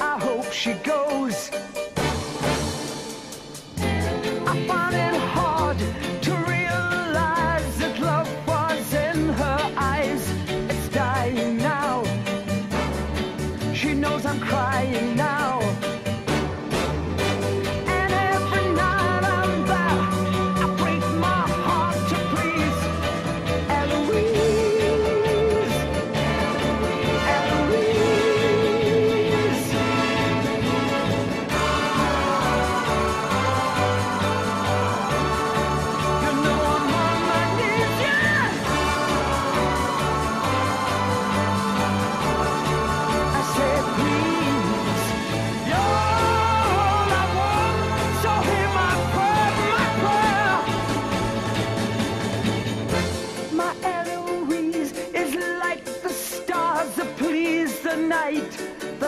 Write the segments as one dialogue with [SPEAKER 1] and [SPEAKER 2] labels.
[SPEAKER 1] I hope she goes.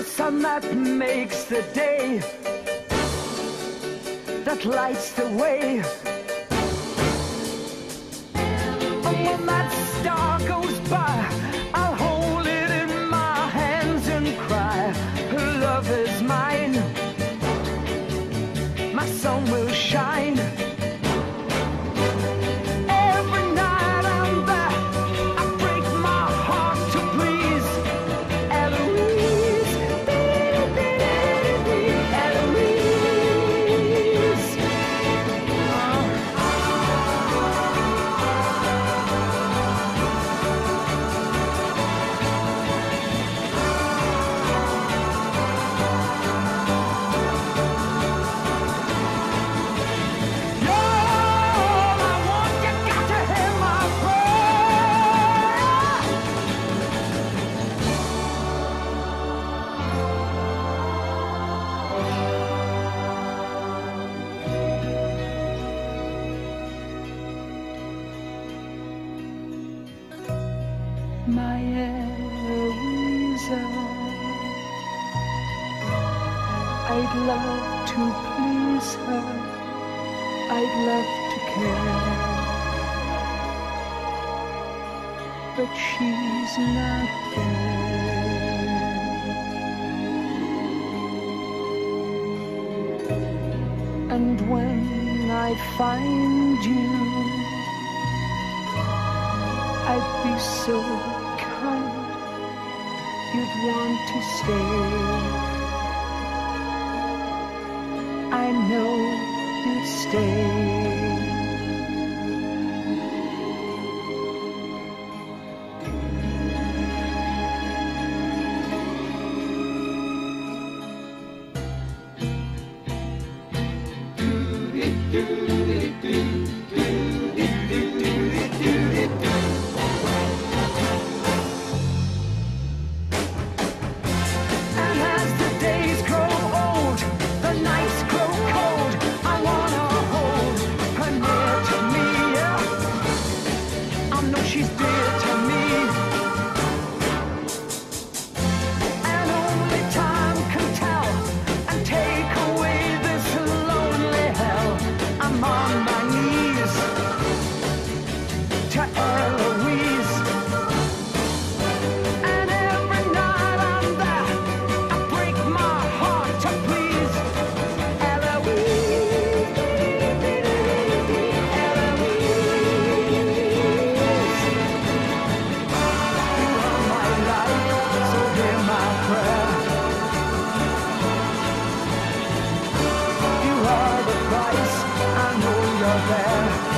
[SPEAKER 1] sun that makes the day, that lights the way. And when that star goes by, I'll hold it in my hands and cry, her love is mine. My sun will shine. my I'd love to please her, I'd love to care, but she's not there. And when I find you, I'd be so you'd want to stay. I know you'd stay. Do, do, do. know she's dead. there.